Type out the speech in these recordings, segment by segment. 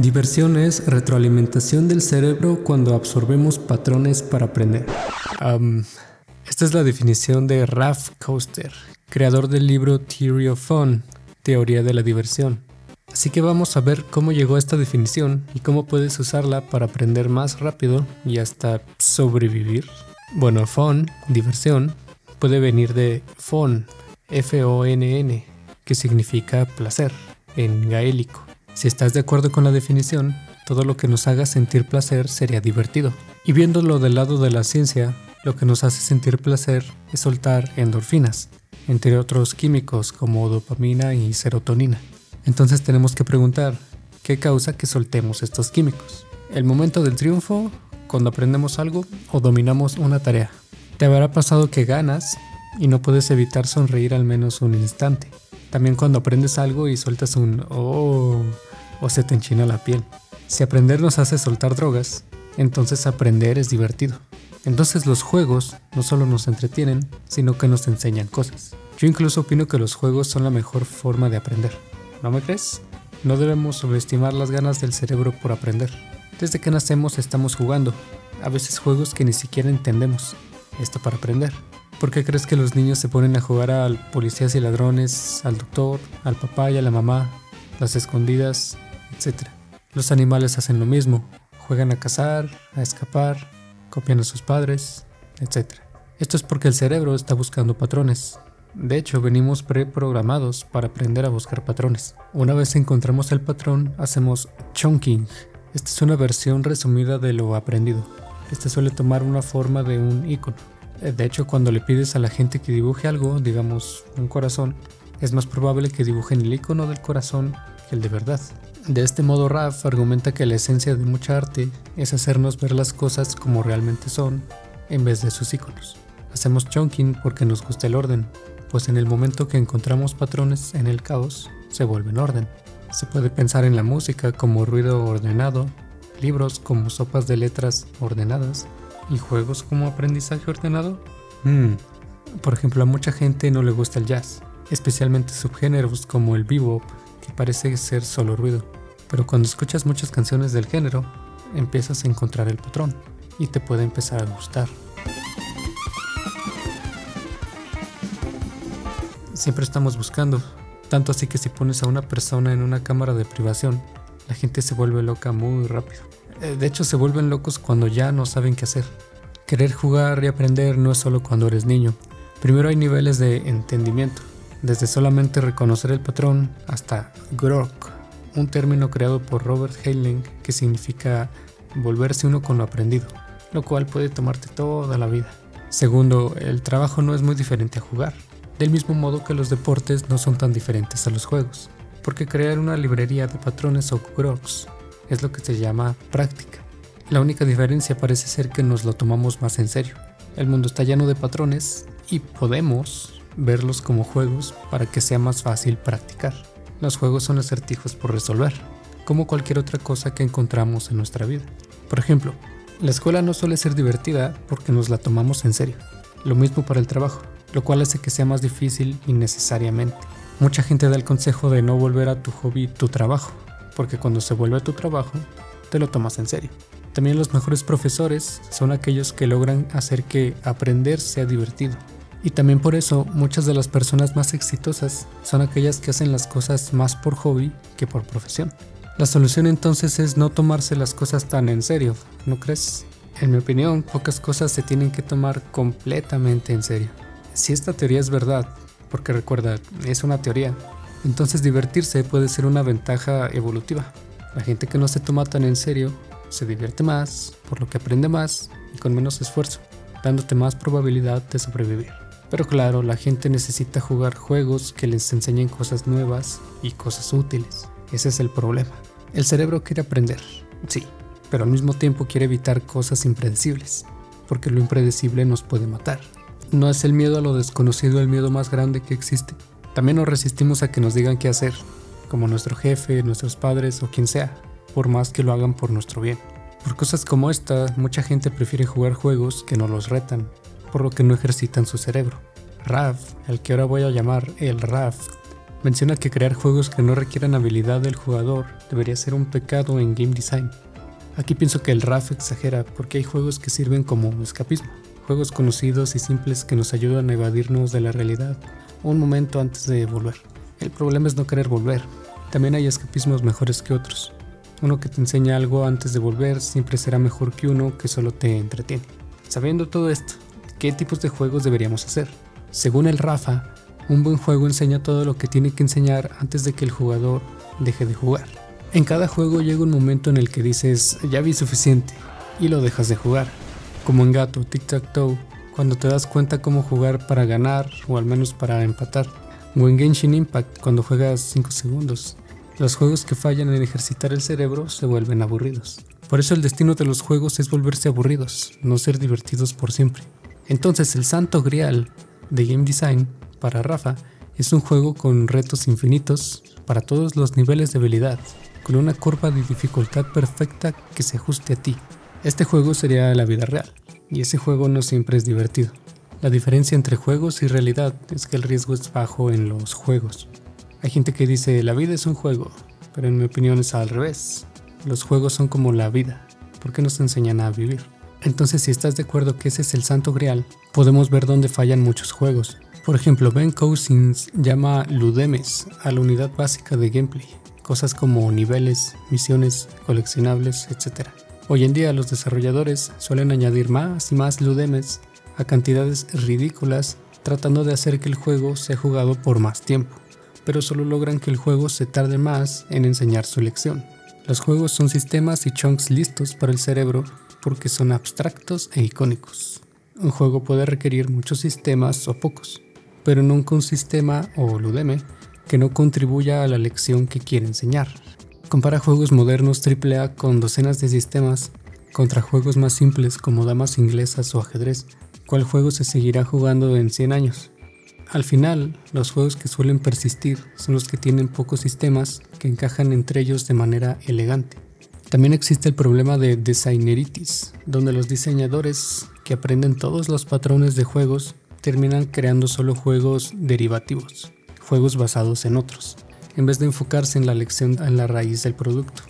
Diversión es retroalimentación del cerebro cuando absorbemos patrones para aprender. esta es la definición de Ralph Coaster, creador del libro Theory of Fun, Teoría de la Diversión. Así que vamos a ver cómo llegó a esta definición y cómo puedes usarla para aprender más rápido y hasta sobrevivir. Bueno, fun, diversión, puede venir de fon, F-O-N-N, que significa placer en gaélico. Si estás de acuerdo con la definición, todo lo que nos haga sentir placer sería divertido. Y viéndolo del lado de la ciencia, lo que nos hace sentir placer es soltar endorfinas, entre otros químicos como dopamina y serotonina. Entonces tenemos que preguntar, ¿qué causa que soltemos estos químicos? ¿El momento del triunfo, cuando aprendemos algo o dominamos una tarea? Te habrá pasado que ganas y no puedes evitar sonreír al menos un instante. También cuando aprendes algo y sueltas un oh o se te enchina la piel. Si aprender nos hace soltar drogas, entonces aprender es divertido. Entonces los juegos no solo nos entretienen, sino que nos enseñan cosas. Yo incluso opino que los juegos son la mejor forma de aprender. ¿No me crees? No debemos subestimar las ganas del cerebro por aprender. Desde que nacemos estamos jugando, a veces juegos que ni siquiera entendemos. Esto para aprender. ¿Por qué crees que los niños se ponen a jugar al policías y ladrones, al doctor, al papá y a la mamá, las escondidas, etc. Los animales hacen lo mismo, juegan a cazar, a escapar, copian a sus padres, etc. Esto es porque el cerebro está buscando patrones. De hecho, venimos preprogramados para aprender a buscar patrones. Una vez encontramos el patrón, hacemos chunking. Esta es una versión resumida de lo aprendido. Este suele tomar una forma de un icono. Eh, de hecho, cuando le pides a la gente que dibuje algo, digamos un corazón, es más probable que dibujen el icono del corazón que el de verdad. De este modo, Raf argumenta que la esencia de mucha arte es hacernos ver las cosas como realmente son en vez de sus iconos. Hacemos chunking porque nos gusta el orden, pues en el momento que encontramos patrones en el caos, se vuelven orden. Se puede pensar en la música como ruido ordenado, libros como sopas de letras ordenadas y juegos como aprendizaje ordenado. Hmm. Por ejemplo, a mucha gente no le gusta el jazz, especialmente subgéneros como el bebop, parece ser solo ruido. Pero cuando escuchas muchas canciones del género, empiezas a encontrar el patrón y te puede empezar a gustar. Siempre estamos buscando, tanto así que si pones a una persona en una cámara de privación, la gente se vuelve loca muy rápido. Eh, de hecho, se vuelven locos cuando ya no saben qué hacer. Querer jugar y aprender no es solo cuando eres niño. Primero hay niveles de entendimiento, desde solamente reconocer el patrón hasta grok, un término creado por Robert Heinlein que significa volverse uno con lo aprendido, lo cual puede tomarte toda la vida. Segundo, el trabajo no es muy diferente a jugar, del mismo modo que los deportes no son tan diferentes a los juegos, porque crear una librería de patrones o groks es lo que se llama práctica. La única diferencia parece ser que nos lo tomamos más en serio. El mundo está lleno de patrones y podemos verlos como juegos para que sea más fácil practicar. Los juegos son acertijos por resolver, como cualquier otra cosa que encontramos en nuestra vida. Por ejemplo, la escuela no suele ser divertida porque nos la tomamos en serio. Lo mismo para el trabajo, lo cual hace que sea más difícil innecesariamente. Mucha gente da el consejo de no volver a tu hobby tu trabajo, porque cuando se vuelve a tu trabajo, te lo tomas en serio. También los mejores profesores son aquellos que logran hacer que aprender sea divertido y también por eso muchas de las personas más exitosas son aquellas que hacen las cosas más por hobby que por profesión. La solución entonces es no tomarse las cosas tan en serio, ¿no crees? En mi opinión, pocas cosas se tienen que tomar completamente en serio. Si esta teoría es verdad, porque recuerda, es una teoría, entonces divertirse puede ser una ventaja evolutiva. La gente que no se toma tan en serio se divierte más, por lo que aprende más y con menos esfuerzo, dándote más probabilidad de sobrevivir. Pero claro, la gente necesita jugar juegos que les enseñen cosas nuevas y cosas útiles. Ese es el problema. El cerebro quiere aprender, sí, pero al mismo tiempo quiere evitar cosas impredecibles, porque lo impredecible nos puede matar. ¿No es el miedo a lo desconocido el miedo más grande que existe? También nos resistimos a que nos digan qué hacer, como nuestro jefe, nuestros padres o quien sea, por más que lo hagan por nuestro bien. Por cosas como esta, mucha gente prefiere jugar juegos que no los retan, por lo que no ejercitan su cerebro. Raf, el que ahora voy a llamar el Raf, menciona que crear juegos que no requieran habilidad del jugador debería ser un pecado en game design. Aquí pienso que el RAF exagera porque hay juegos que sirven como escapismo, juegos conocidos y simples que nos ayudan a evadirnos de la realidad un momento antes de volver. El problema es no querer volver. También hay escapismos mejores que otros. Uno que te enseña algo antes de volver siempre será mejor que uno que solo te entretiene. Sabiendo todo esto, ¿qué tipos de juegos deberíamos hacer? Según el Rafa, un buen juego enseña todo lo que tiene que enseñar antes de que el jugador deje de jugar. En cada juego llega un momento en el que dices, ya vi suficiente, y lo dejas de jugar. Como en Gato, Tic Tac Toe, cuando te das cuenta cómo jugar para ganar o al menos para empatar. O en Genshin Impact, cuando juegas 5 segundos. Los juegos que fallan en ejercitar el cerebro se vuelven aburridos. Por eso el destino de los juegos es volverse aburridos, no ser divertidos por siempre. Entonces el santo grial de Game Design para Rafa es un juego con retos infinitos para todos los niveles de habilidad, con una curva de dificultad perfecta que se ajuste a ti. Este juego sería la vida real, y ese juego no siempre es divertido. La diferencia entre juegos y realidad es que el riesgo es bajo en los juegos. Hay gente que dice la vida es un juego, pero en mi opinión es al revés. Los juegos son como la vida, porque nos enseñan a vivir. Entonces si estás de acuerdo que ese es el santo grial, podemos ver dónde fallan muchos juegos. Por ejemplo, Ben Cousins llama Ludemes a la unidad básica de gameplay, cosas como niveles, misiones, coleccionables, etc. Hoy en día los desarrolladores suelen añadir más y más Ludemes a cantidades ridículas tratando de hacer que el juego sea jugado por más tiempo, pero solo logran que el juego se tarde más en enseñar su lección. Los juegos son sistemas y chunks listos para el cerebro porque son abstractos e icónicos. Un juego puede requerir muchos sistemas o pocos, pero nunca un sistema o Ludeme que no contribuya a la lección que quiere enseñar. Compara juegos modernos AAA con docenas de sistemas contra juegos más simples como damas inglesas o ajedrez. ¿Cuál juego se seguirá jugando en 100 años? Al final, los juegos que suelen persistir son los que tienen pocos sistemas que encajan entre ellos de manera elegante. También existe el problema de designeritis, donde los diseñadores que aprenden todos los patrones de juegos terminan creando solo juegos derivativos juegos basados en otros, en vez de enfocarse en la lección en la raíz del producto.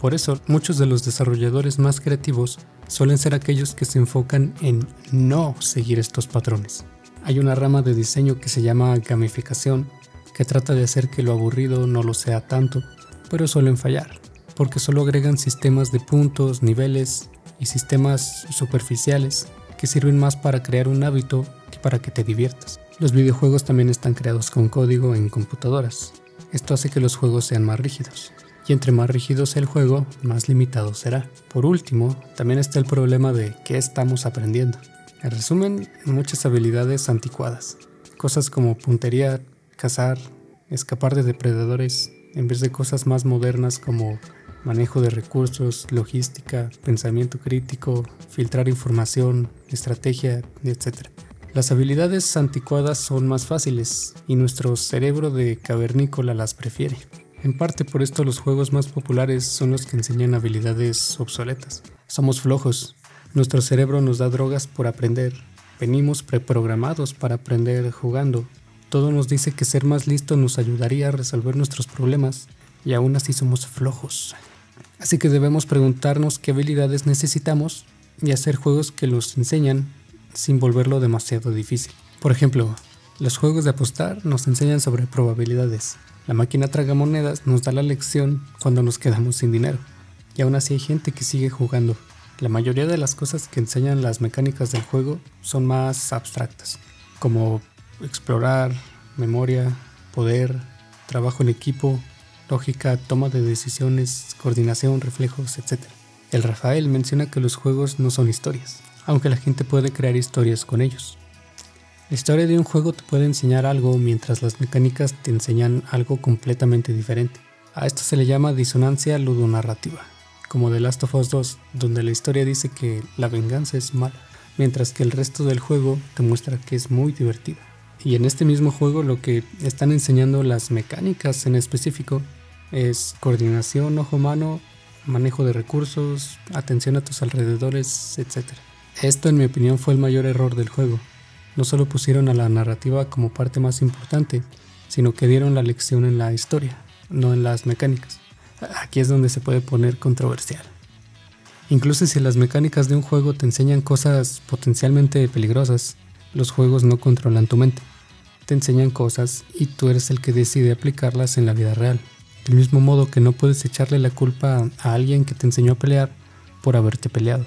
Por eso, muchos de los desarrolladores más creativos suelen ser aquellos que se enfocan en no seguir estos patrones. Hay una rama de diseño que se llama gamificación, que trata de hacer que lo aburrido no lo sea tanto, pero suelen fallar, porque solo agregan sistemas de puntos, niveles y sistemas superficiales que sirven más para crear un hábito que para que te diviertas. Los videojuegos también están creados con código en computadoras. Esto hace que los juegos sean más rígidos. Y entre más rígido sea el juego, más limitado será. Por último, también está el problema de qué estamos aprendiendo. En resumen, muchas habilidades anticuadas. Cosas como puntería, cazar, escapar de depredadores, en vez de cosas más modernas como manejo de recursos, logística, pensamiento crítico, filtrar información, estrategia, etc. Las habilidades anticuadas son más fáciles y nuestro cerebro de cavernícola las prefiere. En parte por esto los juegos más populares son los que enseñan habilidades obsoletas. Somos flojos, nuestro cerebro nos da drogas por aprender, venimos preprogramados para aprender jugando. Todo nos dice que ser más listo nos ayudaría a resolver nuestros problemas y aún así somos flojos. Así que debemos preguntarnos qué habilidades necesitamos y hacer juegos que los enseñan sin volverlo demasiado difícil. Por ejemplo, los juegos de apostar nos enseñan sobre probabilidades. La máquina tragamonedas nos da la lección cuando nos quedamos sin dinero. Y aún así hay gente que sigue jugando. La mayoría de las cosas que enseñan las mecánicas del juego son más abstractas, como explorar, memoria, poder, trabajo en equipo, lógica, toma de decisiones, coordinación, reflejos, etc. El Rafael menciona que los juegos no son historias, aunque la gente puede crear historias con ellos. La historia de un juego te puede enseñar algo mientras las mecánicas te enseñan algo completamente diferente. A esto se le llama disonancia ludonarrativa, como The Last of Us 2, donde la historia dice que la venganza es mala, mientras que el resto del juego te muestra que es muy divertida. Y en este mismo juego lo que están enseñando las mecánicas en específico es coordinación ojo-mano, manejo de recursos, atención a tus alrededores, etc. Esto en mi opinión fue el mayor error del juego. No solo pusieron a la narrativa como parte más importante, sino que dieron la lección en la historia, no en las mecánicas. Aquí es donde se puede poner controversial. Incluso si las mecánicas de un juego te enseñan cosas potencialmente peligrosas, los juegos no controlan tu mente. Te enseñan cosas y tú eres el que decide aplicarlas en la vida real. Del mismo modo que no puedes echarle la culpa a alguien que te enseñó a pelear por haberte peleado.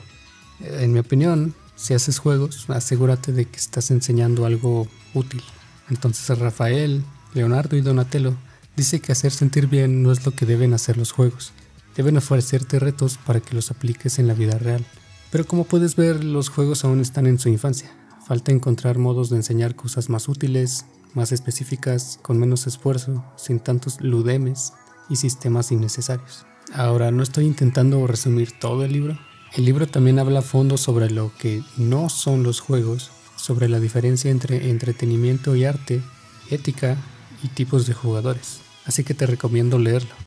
En mi opinión, si haces juegos, asegúrate de que estás enseñando algo útil. Entonces Rafael, Leonardo y Donatello dice que hacer sentir bien no es lo que deben hacer los juegos. Deben ofrecerte retos para que los apliques en la vida real. Pero como puedes ver, los juegos aún están en su infancia. Falta encontrar modos de enseñar cosas más útiles, más específicas, con menos esfuerzo, sin tantos ludemes y sistemas innecesarios. Ahora, no estoy intentando resumir todo el libro. El libro también habla a fondo sobre lo que no son los juegos, sobre la diferencia entre entretenimiento y arte, ética y tipos de jugadores. Así que te recomiendo leerlo.